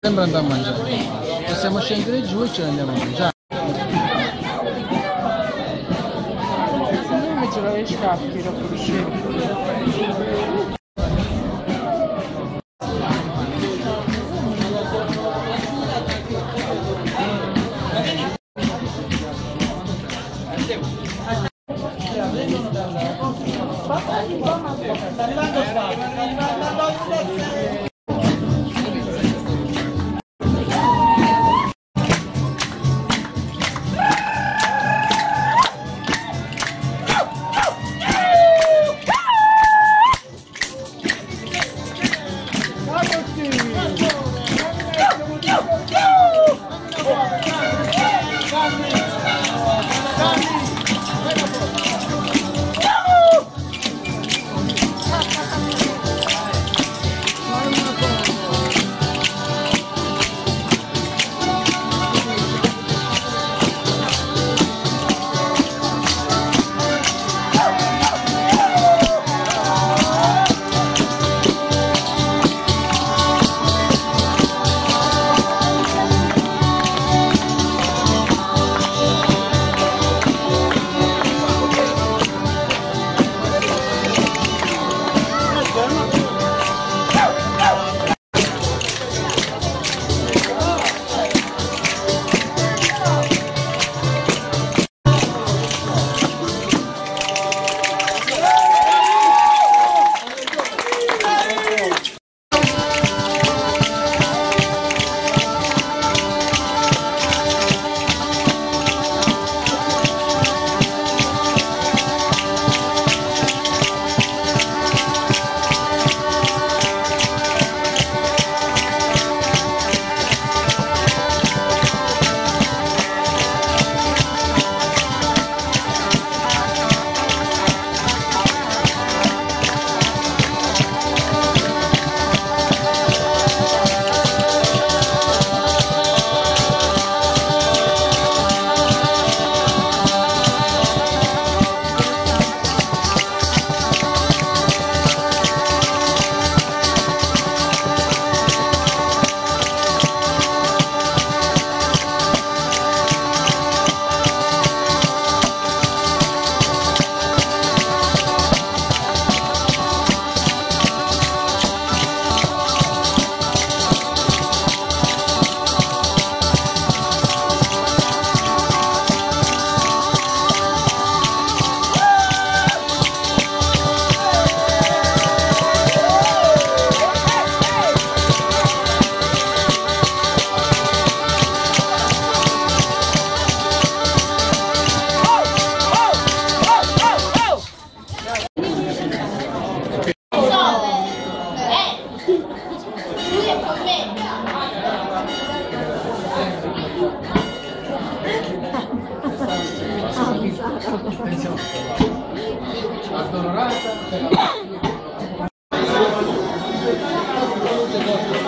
Sembra andare a mangiare. Possiamo scendere giù e ce ne andiamo a mangiare. Noi invece la scacchi dopo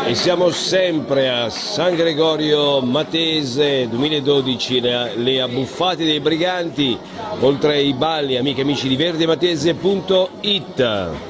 E siamo sempre a San Gregorio Matese 2012, le, le abbuffate dei briganti, oltre ai balli, amiche e amici di verdematese.it.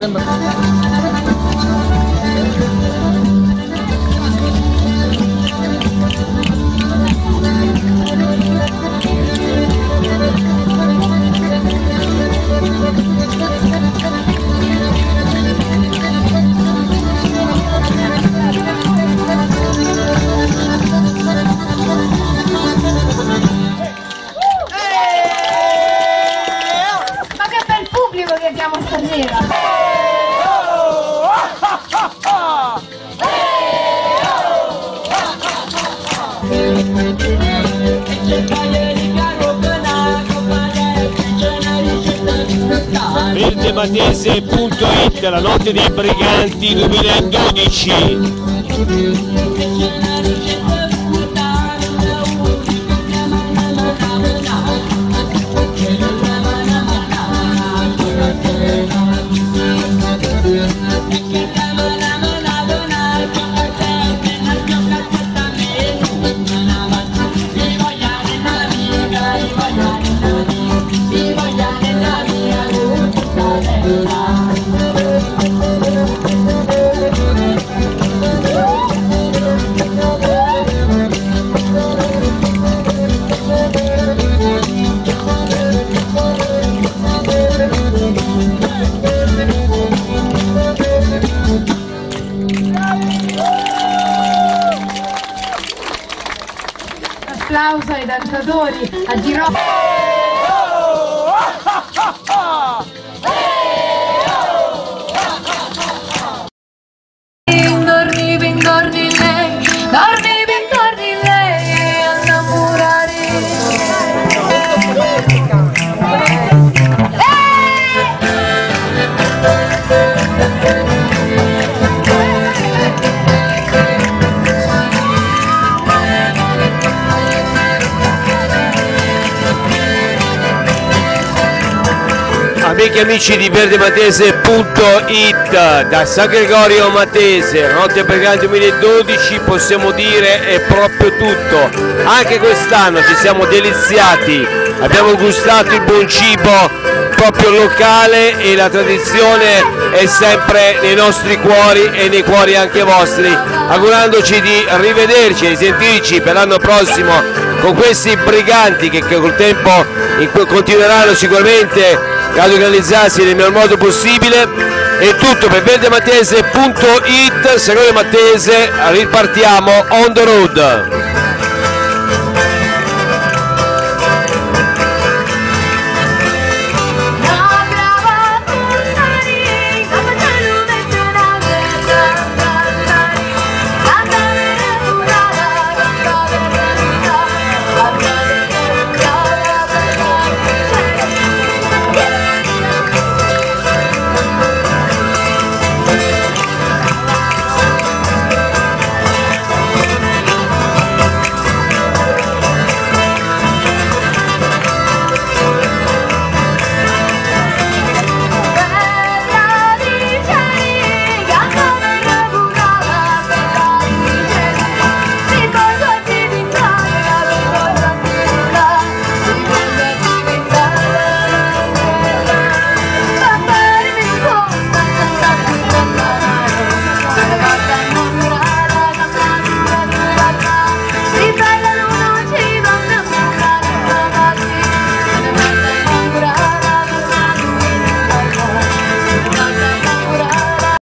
Caramba. verdematese.it la notte dei briganti 2012 Dante Odori a Giro. Amiche e amici di verdematese.it da San Gregorio Matese, Rotte Brigante 2012 possiamo dire è proprio tutto. Anche quest'anno ci siamo deliziati, abbiamo gustato il buon cibo proprio locale e la tradizione è sempre nei nostri cuori e nei cuori anche vostri, augurandoci di rivederci e sentirci per l'anno prossimo con questi briganti che col tempo continueranno sicuramente ad organizzarsi nel miglior modo possibile. È tutto per verdematese.it, Secondo Matese, ripartiamo on the road.